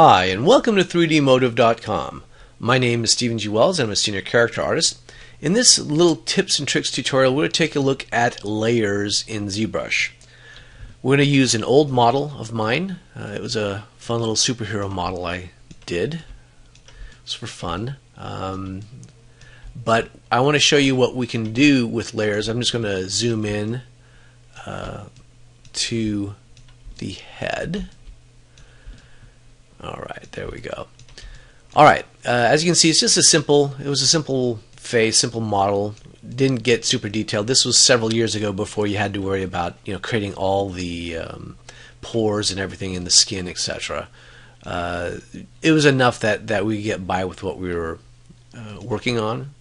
Hi, and welcome to 3dmotive.com. My name is Stephen G. Wells, and I'm a senior character artist. In this little tips and tricks tutorial, we're going to take a look at layers in ZBrush. We're going to use an old model of mine. Uh, it was a fun little superhero model I did. It was for fun. Um, but I want to show you what we can do with layers. I'm just going to zoom in uh, to the head. All right, there we go. All right, uh, as you can see, it's just a simple. It was a simple face, simple model. Didn't get super detailed. This was several years ago before you had to worry about you know creating all the um, pores and everything in the skin, etc. Uh, it was enough that that we get by with what we were uh, working on.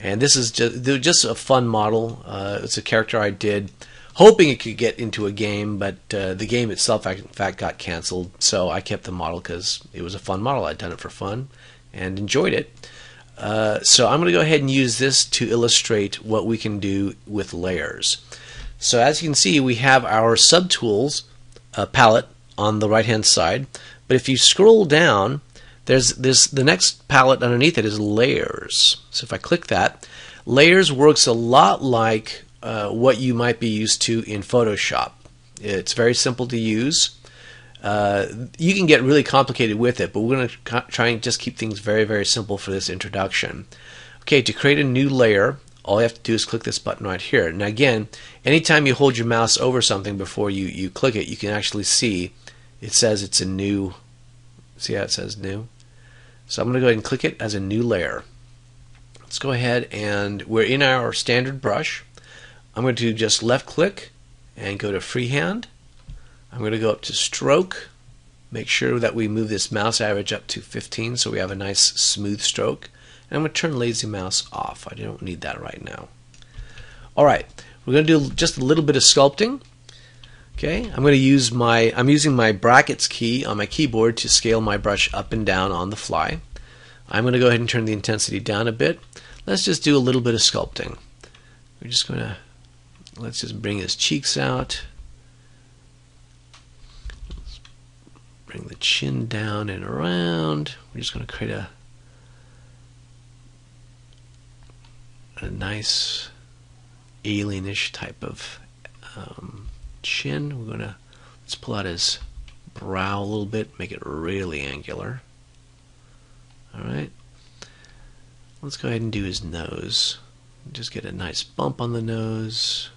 And this is just just a fun model. Uh, it's a character I did hoping it could get into a game, but uh, the game itself, in fact, got canceled. So I kept the model because it was a fun model. I'd done it for fun and enjoyed it. Uh, so I'm going to go ahead and use this to illustrate what we can do with layers. So as you can see, we have our subtools uh, palette on the right hand side. But if you scroll down, there's this the next palette underneath it is layers. So if I click that, layers works a lot like uh, what you might be used to in Photoshop. It's very simple to use. Uh, you can get really complicated with it, but we're going to try and just keep things very, very simple for this introduction. Okay, to create a new layer, all you have to do is click this button right here. Now again, anytime you hold your mouse over something before you, you click it, you can actually see it says it's a new, see how it says new? So I'm going to go ahead and click it as a new layer. Let's go ahead and we're in our standard brush. I'm going to just left click and go to freehand. I'm going to go up to stroke. Make sure that we move this mouse average up to 15 so we have a nice smooth stroke. And I'm going to turn lazy mouse off. I don't need that right now. Alright, we're going to do just a little bit of sculpting. Okay, I'm going to use my, I'm using my brackets key on my keyboard to scale my brush up and down on the fly. I'm going to go ahead and turn the intensity down a bit. Let's just do a little bit of sculpting. We're just going to Let's just bring his cheeks out. Let's bring the chin down and around. We're just going to create a a nice alienish type of um, chin. We're to let's pull out his brow a little bit, make it really angular. All right. Let's go ahead and do his nose. Just get a nice bump on the nose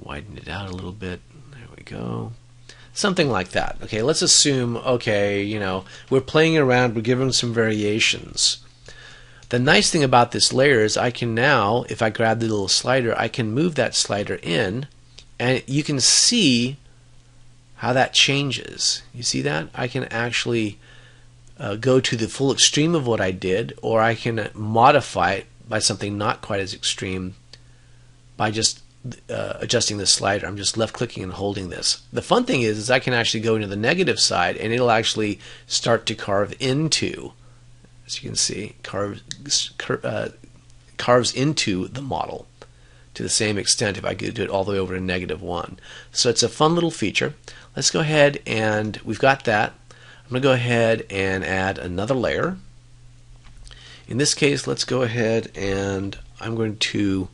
widen it out a little bit. There we go. Something like that. Okay, let's assume, okay, you know, we're playing around, we're giving some variations. The nice thing about this layer is I can now, if I grab the little slider, I can move that slider in and you can see how that changes. You see that? I can actually uh, go to the full extreme of what I did or I can modify it by something not quite as extreme by just uh, adjusting the slider. I'm just left clicking and holding this. The fun thing is, is I can actually go into the negative side and it'll actually start to carve into, as you can see, carves, uh, carves into the model to the same extent if I could do it all the way over to negative 1. So it's a fun little feature. Let's go ahead and we've got that. I'm going to go ahead and add another layer. In this case, let's go ahead and I'm going to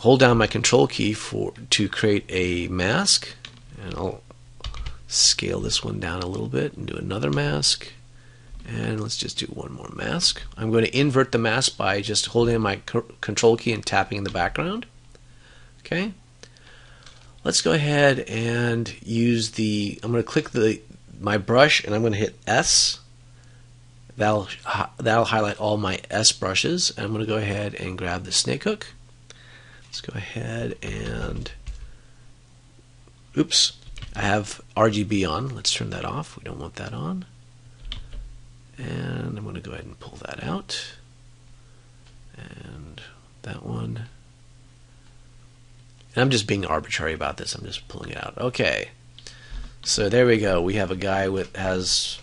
hold down my control key for to create a mask. And I'll scale this one down a little bit and do another mask. And let's just do one more mask. I'm going to invert the mask by just holding my control key and tapping in the background. Okay? Let's go ahead and use the I'm going to click the my brush and I'm going to hit S. That'll that'll highlight all my S brushes. And I'm going to go ahead and grab the snake hook Let's go ahead and, oops, I have RGB on. Let's turn that off. We don't want that on. And I'm going to go ahead and pull that out. And that one. And I'm just being arbitrary about this. I'm just pulling it out. Okay. So there we go. We have a guy with has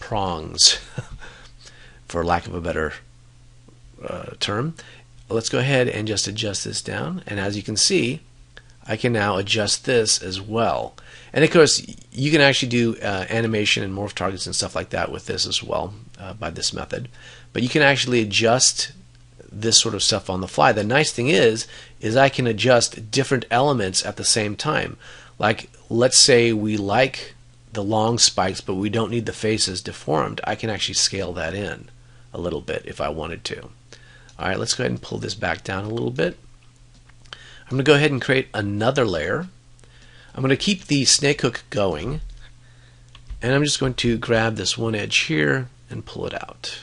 prongs, for lack of a better uh, term let's go ahead and just adjust this down and as you can see I can now adjust this as well And of course, you can actually do uh, animation and morph targets and stuff like that with this as well uh, by this method. But you can actually adjust this sort of stuff on the fly. The nice thing is, is I can adjust different elements at the same time. Like, let's say we like the long spikes, but we don't need the faces deformed. I can actually scale that in a little bit if I wanted to. All right, let's go ahead and pull this back down a little bit. I'm going to go ahead and create another layer. I'm going to keep the snake hook going, and I'm just going to grab this one edge here and pull it out.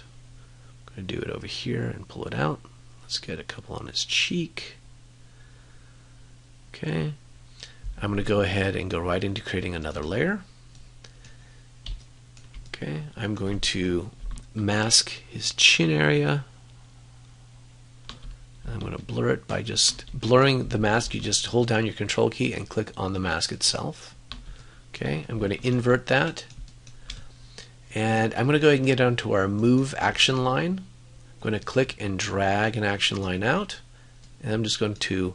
I'm going to do it over here and pull it out. Let's get a couple on his cheek. Okay. I'm going to go ahead and go right into creating another layer. Okay, I'm going to mask his chin area. I'm going to blur it by just blurring the mask. You just hold down your control key and click on the mask itself. Okay, I'm going to invert that. And I'm going to go ahead and get onto our move action line. I'm going to click and drag an action line out. And I'm just going to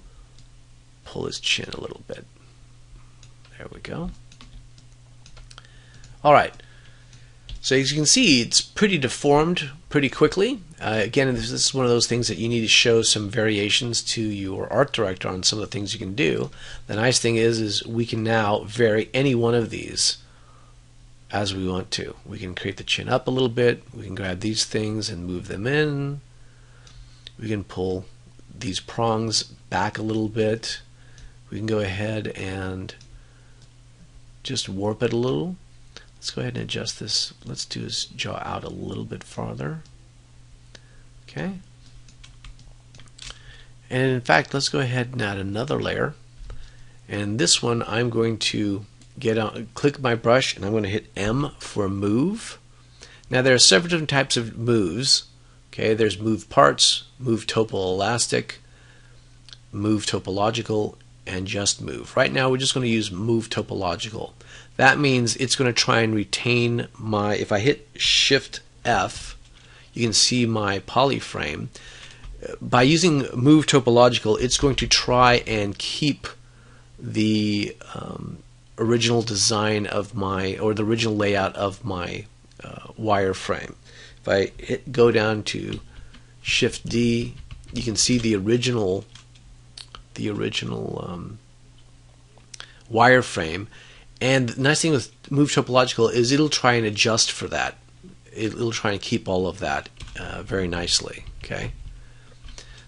pull his chin a little bit. There we go. All right. So as you can see, it's pretty deformed pretty quickly. Uh, again, this, this, is one of those things that you need to show some variations to your art director on some of the things you can do. The nice thing is, is we can now vary any one of these as we want to. We can create the chin up a little bit. We can grab these things and move them in. We can pull these prongs back a little bit. We can go ahead and just warp it a little. Let's go ahead and adjust this. Let's do his jaw out a little bit farther. Okay. And in fact, let's go ahead and add another layer. And this one, I'm going to get on, click my brush, and I'm going to hit M for move. Now there are several different types of moves. Okay, there's move parts, move topo elastic, move topological, and just move. Right now, we're just going to use move topological. That means it's going to try and retain my, if I hit Shift F, you can see my polyframe. By using move topological, it's going to try and keep the um, original design of my, or the original layout of my uh, wireframe. If I hit go down to Shift D, you can see the original, the original um, wireframe and the nice thing with Move Topological is it'll try and adjust for that. It'll try and keep all of that uh, very nicely. Okay.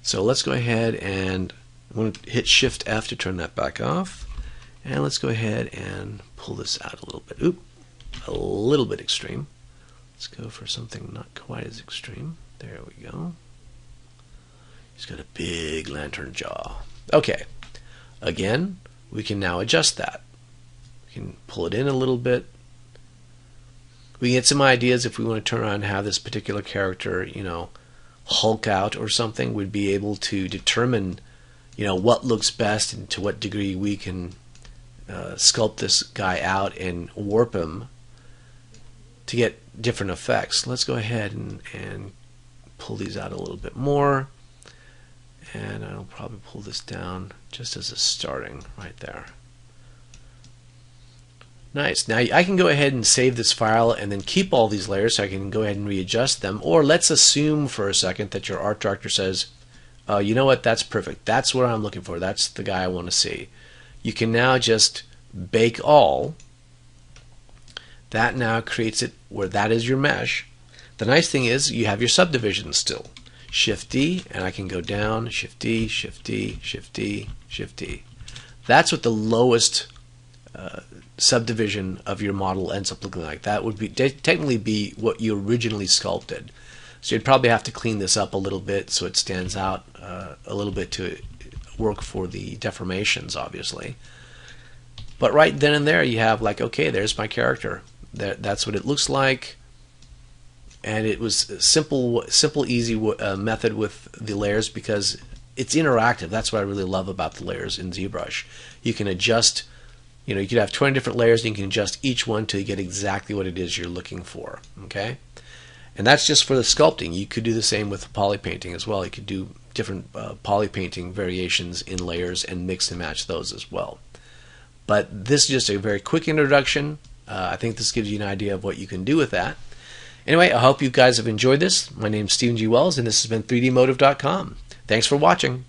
So let's go ahead and I'm going to hit Shift F to turn that back off. And let's go ahead and pull this out a little bit. Oop, a little bit extreme. Let's go for something not quite as extreme. There we go. He's got a big lantern jaw. Okay. Again, we can now adjust that. We can pull it in a little bit. We get some ideas if we want to turn on how this particular character, you know, Hulk out or something. We'd be able to determine, you know, what looks best and to what degree we can uh, sculpt this guy out and warp him to get different effects. Let's go ahead and, and pull these out a little bit more. And I'll probably pull this down just as a starting right there. Nice. Now I can go ahead and save this file and then keep all these layers so I can go ahead and readjust them. Or let's assume for a second that your art director says, uh, you know what, that's perfect. That's what I'm looking for. That's the guy I want to see. You can now just bake all. That now creates it where that is your mesh. The nice thing is you have your subdivision still. Shift D, and I can go down, Shift D, Shift D, Shift D, Shift D. That's what the lowest subdivision of your model ends up looking like. That would be technically be what you originally sculpted. So you'd probably have to clean this up a little bit so it stands out uh, a little bit to work for the deformations, obviously. But right then and there, you have like, okay, there's my character. That that's what it looks like. And it was a simple, simple, easy uh, method with the layers because it's interactive. That's what I really love about the layers in ZBrush. You can adjust you know, you could have 20 different layers and you can adjust each one to get exactly what it is you're looking for. Okay? And that's just for the sculpting. You could do the same with poly painting as well. You could do different uh, poly painting variations in layers and mix and match those as well. but this is just a very quick introduction. Uh, I think this gives you an idea of what you can do with that. Anyway, I hope you guys have enjoyed this. My name is Stephen G. Wells, and this has been 3dmotive.com. Thanks for watching.